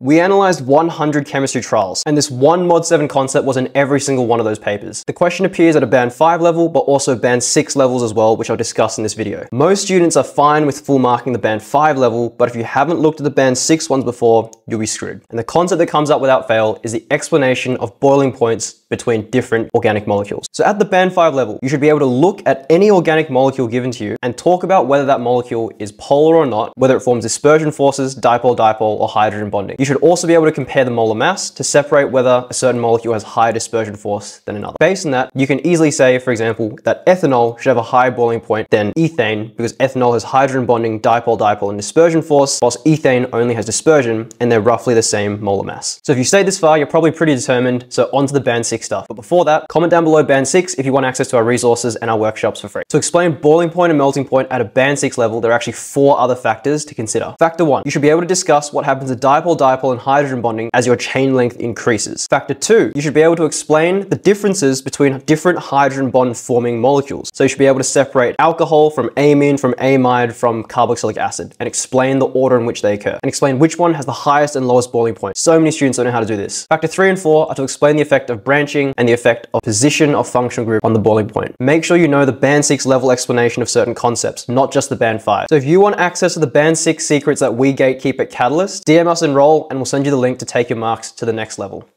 We analyzed 100 chemistry trials, and this one Mod 7 concept was in every single one of those papers. The question appears at a band 5 level, but also band 6 levels as well, which I'll discuss in this video. Most students are fine with full marking the band 5 level, but if you haven't looked at the band 6 ones before, you'll be screwed. And the concept that comes up without fail is the explanation of boiling points between different organic molecules. So at the band 5 level, you should be able to look at any organic molecule given to you and talk about whether that molecule is polar or not, whether it forms dispersion forces, dipole-dipole, or hydrogen bonding. You should also be able to compare the molar mass to separate whether a certain molecule has higher dispersion force than another. Based on that, you can easily say, for example, that ethanol should have a higher boiling point than ethane because ethanol has hydrogen bonding, dipole-dipole, and dispersion force, whilst ethane only has dispersion, and they're roughly the same molar mass. So if you stayed this far, you're probably pretty determined, so onto the band 6 stuff. But before that, comment down below band 6 if you want access to our resources and our workshops for free. To explain boiling point and melting point at a band 6 level, there are actually four other factors to consider. Factor 1, you should be able to discuss what happens to dipole-dipole and hydrogen bonding as your chain length increases. Factor two, you should be able to explain the differences between different hydrogen bond forming molecules. So you should be able to separate alcohol from amine, from amide, from carboxylic acid, and explain the order in which they occur, and explain which one has the highest and lowest boiling point. So many students don't know how to do this. Factor three and four are to explain the effect of branching and the effect of position of functional group on the boiling point. Make sure you know the band six level explanation of certain concepts, not just the band five. So if you want access to the band six secrets that we gatekeep at Catalyst, DM us and enroll and we'll send you the link to take your marks to the next level.